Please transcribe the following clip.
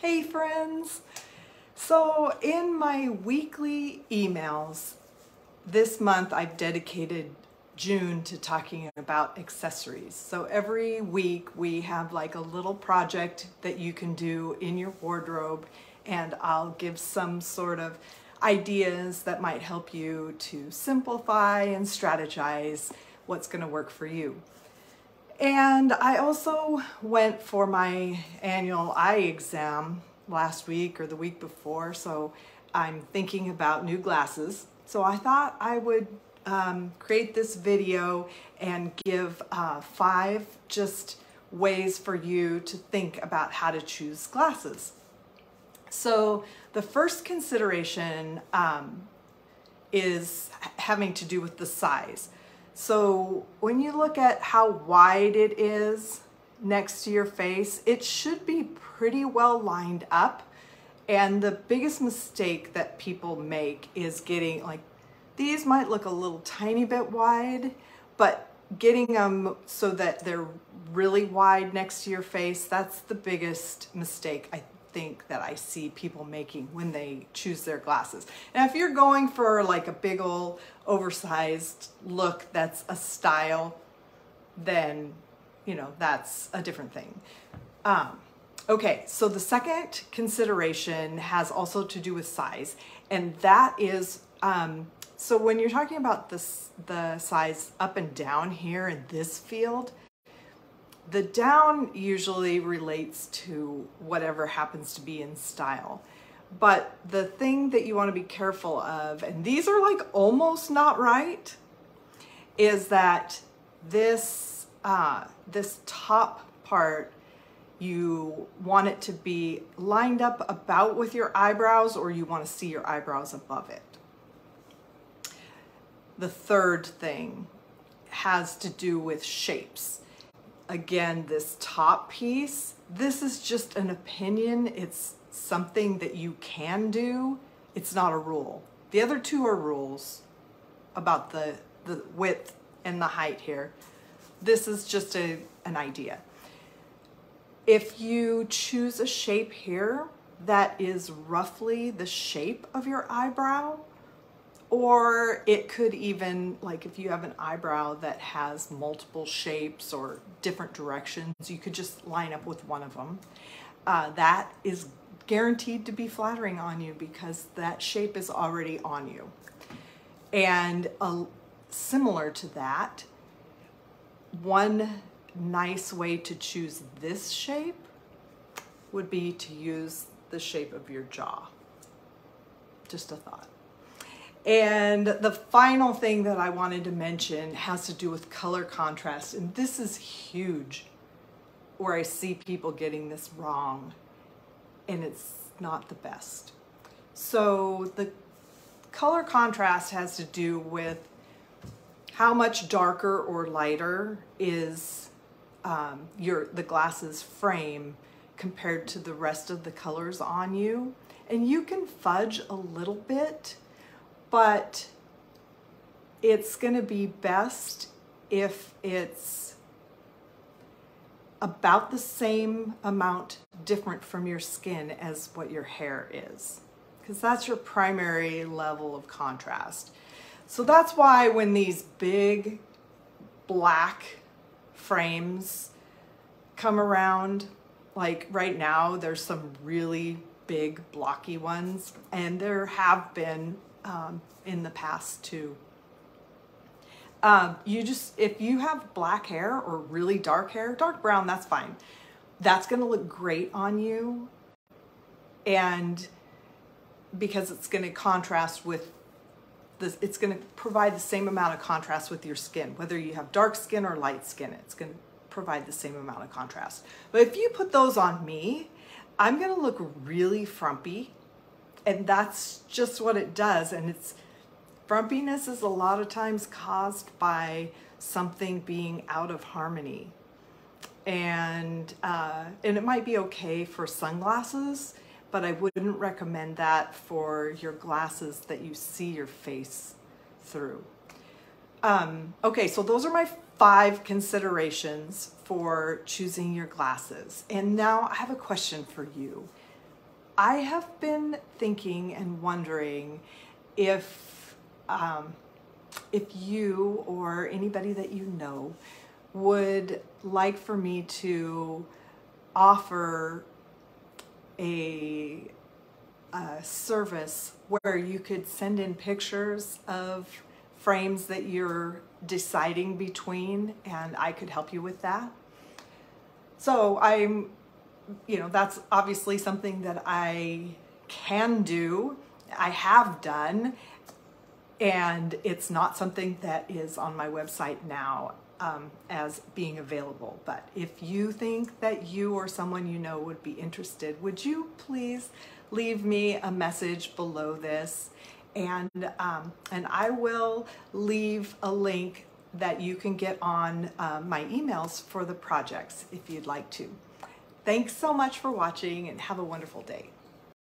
Hey friends! So in my weekly emails, this month I've dedicated June to talking about accessories. So every week we have like a little project that you can do in your wardrobe and I'll give some sort of ideas that might help you to simplify and strategize what's going to work for you. And I also went for my annual eye exam last week or the week before, so I'm thinking about new glasses. So I thought I would um, create this video and give uh, five just ways for you to think about how to choose glasses. So the first consideration um, is having to do with the size. So when you look at how wide it is next to your face, it should be pretty well lined up. And the biggest mistake that people make is getting like, these might look a little tiny bit wide, but getting them so that they're really wide next to your face, that's the biggest mistake I think that I see people making when they choose their glasses. Now, if you're going for like a big old oversized look that's a style, then, you know, that's a different thing. Um, okay, so the second consideration has also to do with size, and that is, um, so when you're talking about this, the size up and down here in this field, the down usually relates to whatever happens to be in style. But the thing that you want to be careful of, and these are like almost not right, is that this, uh, this top part, you want it to be lined up about with your eyebrows or you want to see your eyebrows above it. The third thing has to do with shapes again, this top piece, this is just an opinion. It's something that you can do. It's not a rule. The other two are rules about the, the width and the height here. This is just a, an idea. If you choose a shape here that is roughly the shape of your eyebrow, or it could even, like if you have an eyebrow that has multiple shapes or different directions, you could just line up with one of them. Uh, that is guaranteed to be flattering on you because that shape is already on you. And uh, similar to that, one nice way to choose this shape would be to use the shape of your jaw. Just a thought. And the final thing that I wanted to mention has to do with color contrast. And this is huge where I see people getting this wrong and it's not the best. So the color contrast has to do with how much darker or lighter is um, your the glasses frame compared to the rest of the colors on you. And you can fudge a little bit but it's going to be best if it's about the same amount different from your skin as what your hair is because that's your primary level of contrast. So that's why when these big black frames come around, like right now, there's some really big blocky ones and there have been um, in the past too. Um, you just, if you have black hair or really dark hair, dark brown, that's fine. That's going to look great on you. And because it's going to contrast with this, it's going to provide the same amount of contrast with your skin, whether you have dark skin or light skin, it's going to provide the same amount of contrast. But if you put those on me, I'm going to look really frumpy and that's just what it does. And it's frumpiness is a lot of times caused by something being out of harmony. And, uh, and it might be okay for sunglasses, but I wouldn't recommend that for your glasses that you see your face through. Um, okay, so those are my five considerations for choosing your glasses. And now I have a question for you I have been thinking and wondering if um, if you or anybody that you know would like for me to offer a, a service where you could send in pictures of frames that you're deciding between and I could help you with that. So I'm, you know, that's obviously something that I can do, I have done, and it's not something that is on my website now um, as being available. But if you think that you or someone you know would be interested, would you please leave me a message below this? And, um, and I will leave a link that you can get on uh, my emails for the projects if you'd like to. Thanks so much for watching and have a wonderful day.